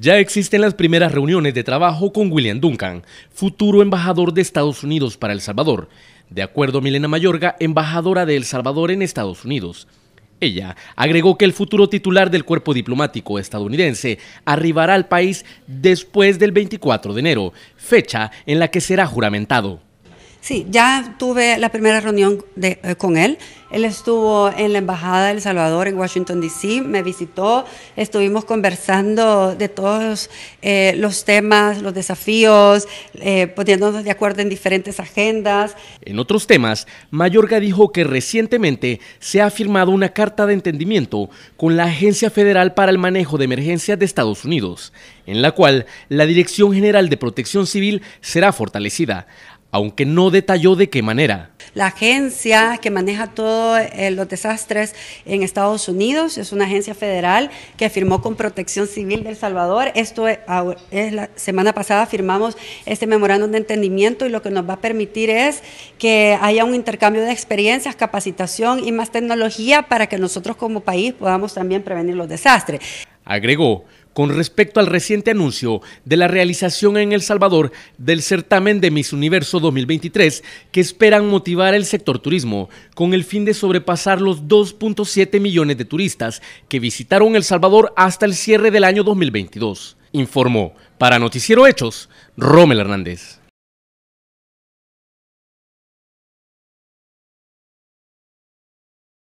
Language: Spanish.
Ya existen las primeras reuniones de trabajo con William Duncan, futuro embajador de Estados Unidos para El Salvador, de acuerdo a Milena Mayorga, embajadora de El Salvador en Estados Unidos. Ella agregó que el futuro titular del cuerpo diplomático estadounidense arribará al país después del 24 de enero, fecha en la que será juramentado. Sí, ya tuve la primera reunión eh, con él. Él estuvo en la Embajada de El Salvador en Washington, D.C., me visitó, estuvimos conversando de todos eh, los temas, los desafíos, eh, poniéndonos de acuerdo en diferentes agendas. En otros temas, Mayorga dijo que recientemente se ha firmado una carta de entendimiento con la Agencia Federal para el Manejo de Emergencias de Estados Unidos, en la cual la Dirección General de Protección Civil será fortalecida aunque no detalló de qué manera. La agencia que maneja todos eh, los desastres en Estados Unidos es una agencia federal que firmó con Protección Civil de El Salvador. Esto es, la semana pasada firmamos este memorándum de entendimiento y lo que nos va a permitir es que haya un intercambio de experiencias, capacitación y más tecnología para que nosotros como país podamos también prevenir los desastres. Agregó con respecto al reciente anuncio de la realización en El Salvador del certamen de Miss Universo 2023 que esperan motivar el sector turismo con el fin de sobrepasar los 2.7 millones de turistas que visitaron El Salvador hasta el cierre del año 2022. Informó para Noticiero Hechos Rommel Hernández.